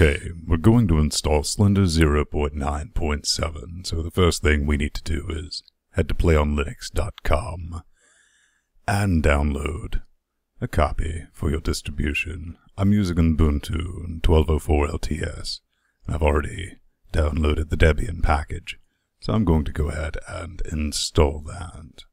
Okay, we're going to install Slender 0.9.7, so the first thing we need to do is head to playonlinux.com and download a copy for your distribution. I'm using Ubuntu 12.04 LTS, and I've already downloaded the Debian package, so I'm going to go ahead and install that.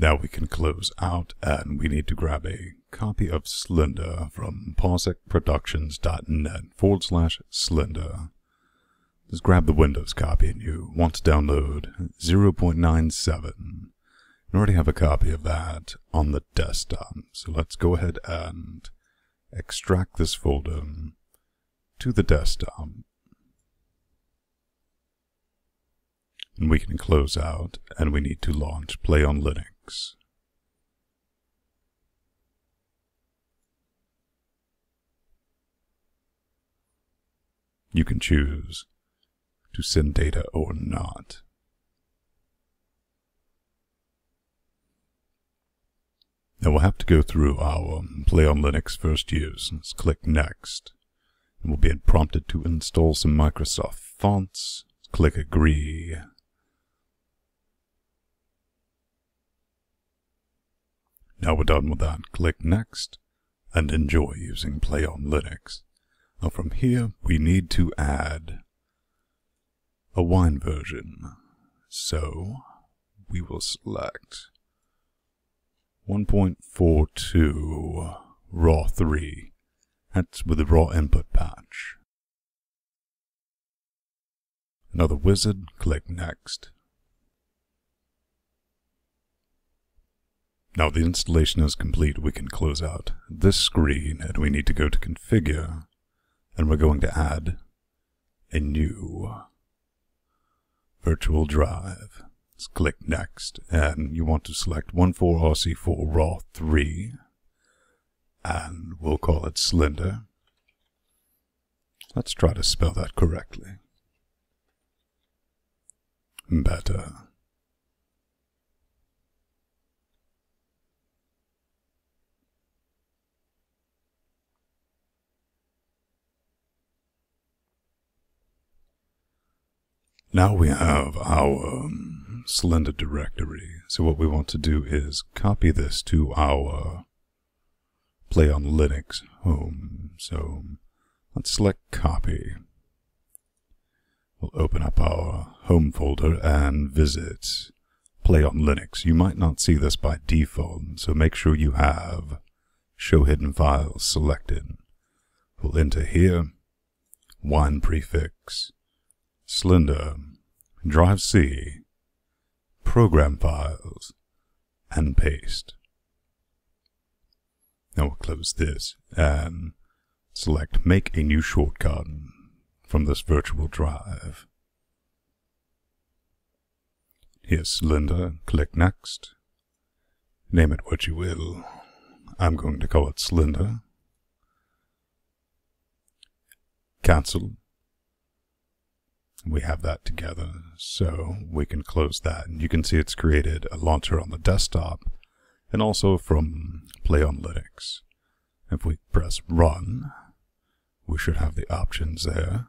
Now we can close out and we need to grab a copy of Slender from parsecproductions.net forward slash Slender. Just grab the Windows copy and you want to download 0.97. You already have a copy of that on the desktop. So let's go ahead and extract this folder to the desktop. And we can close out and we need to launch Play on Linux. You can choose to send data or not. Now we'll have to go through our Play on Linux first use. Let's click Next. And we'll be prompted to install some Microsoft fonts. Let's click Agree. Now we're done with that, click Next, and enjoy using Play on Linux. Now from here, we need to add a wine version. So, we will select 1.42 RAW 3. That's with the raw input patch. Another wizard, click Next. Now the installation is complete, we can close out this screen and we need to go to configure and we're going to add a new virtual drive. Let's click next and you want to select 14RC4 RAW 3 and we'll call it Slender. Let's try to spell that correctly. Better. Now we have our um, Slender directory. So what we want to do is copy this to our Play on Linux home. So let's select copy. We'll open up our home folder and visit Play on Linux. You might not see this by default, so make sure you have Show Hidden Files selected. We'll enter here, wine prefix, Slender, Drive C, Program Files, and paste. Now we'll close this and select Make a new shortcut from this virtual drive. Here's Slender, click Next. Name it what you will. I'm going to call it Slender. Cancel we have that together. So we can close that. And you can see it's created a launcher on the desktop and also from Play on Linux. If we press Run, we should have the options there.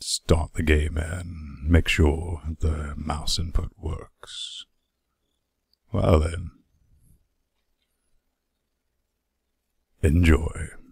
Start the game and make sure the mouse input works. Well then. Enjoy.